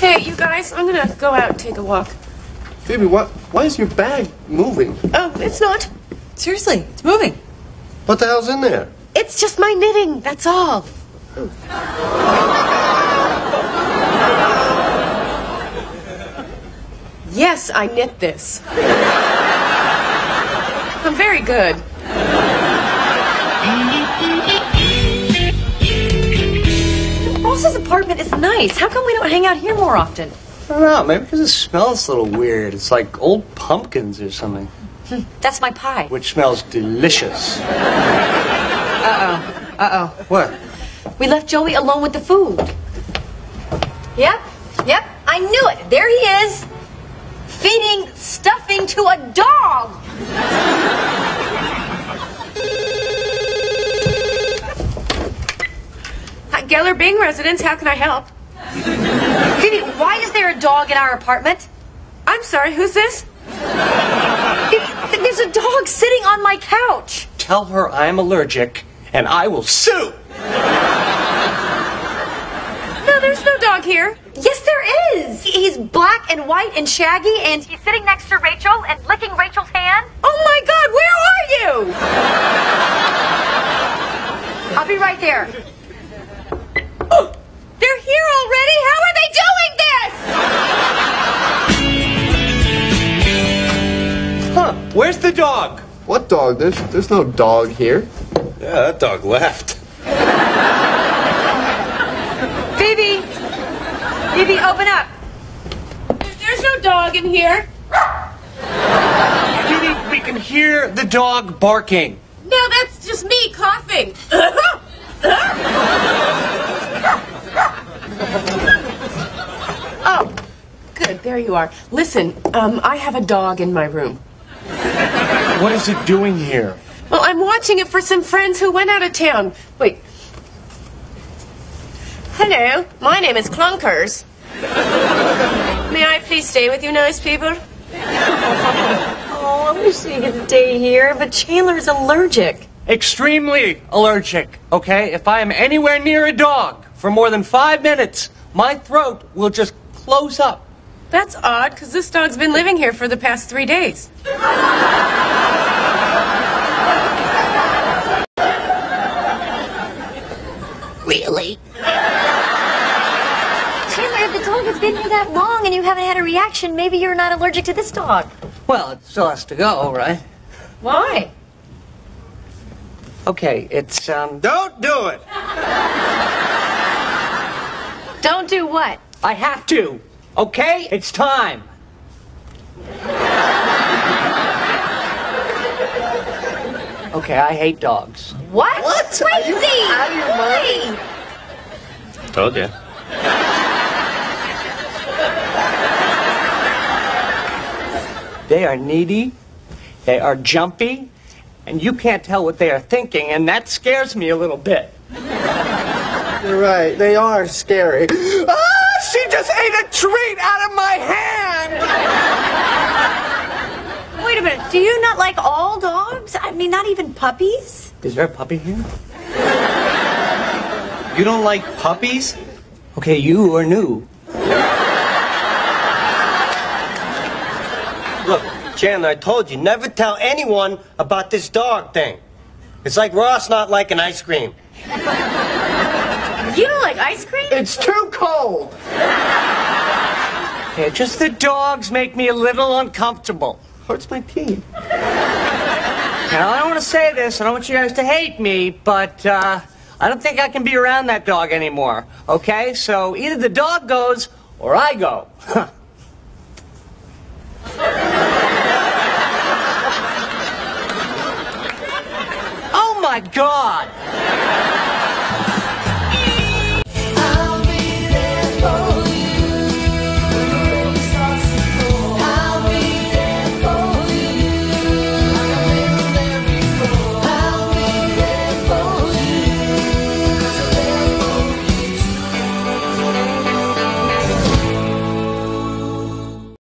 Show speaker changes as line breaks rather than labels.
Hey, you guys, I'm gonna go out and take a walk.
Phoebe, what? Why is your bag moving?
Oh, it's not.
Seriously, it's moving.
What the hell's in there?
It's just my knitting, that's all. Yes, I knit this. I'm very good.
Apartment is nice. How come we don't hang out here more often?
I don't know. Maybe because it smells a little weird. It's like old pumpkins or something,
That's my pie.
which smells delicious.
Uh-oh. Uh oh.
What?
We left Joey alone with the food. Yep, yep, I knew it. There he is, feeding stuffing to a dog.
Geller Bing residence, how can I help?
Phoebe, why is there a dog in our apartment?
I'm sorry, who's this?
Phoebe, There's a dog sitting on my couch.
Tell her I'm allergic, and I will sue.
No, there's no dog here.
Yes, there is. He's black and white and shaggy, and he's sitting next to Rachel and licking Rachel's
Where's the dog?
What dog? There's, there's no dog here.
Yeah, that dog left.
Phoebe, Phoebe, open up.
There's no dog in here.
Phoebe, we can hear the dog barking.
No, that's just me coughing. oh, good. There you are. Listen, um, I have a dog in my room.
What is it doing here?
Well, I'm watching it for some friends who went out of town. Wait. Hello, my name is Clunkers. May I please stay with you, nice people?
Oh, I wish you could stay here, but Chandler's allergic.
Extremely allergic, okay? If I am anywhere near a dog for more than five minutes, my throat will just close up.
That's odd, because this dog's been living here for the past three days.
Really? Chandler, if the dog has been here that long and you haven't had a reaction, maybe you're not allergic to this dog.
Well, it still has to go, right?
Why?
Okay, it's, um. Don't do it!
Don't do what?
I have to, okay? It's time. Okay, I hate dogs.
What?
What? Are you
Crazy!
out of your mind?
Told you. They are needy, they are jumpy, and you can't tell what they are thinking, and that scares me a little bit.
You're right. They are scary.
Ah! She just ate a treat out of my hand!
Wait a minute. Do you not like all dogs? I mean, not even puppies?
Is there a puppy here?
You don't like puppies?
Okay, you are new.
Look, Chandler, I told you, never tell anyone about this dog thing. It's like Ross not liking ice cream.
You don't like ice cream?
It's too cold.
Okay, just the dogs make me a little uncomfortable.
Hurts my teeth.
Now, I don't want to say this, I don't want you guys to hate me, but uh, I don't think I can be around that dog anymore. Okay? So either the dog goes or I go. oh my god!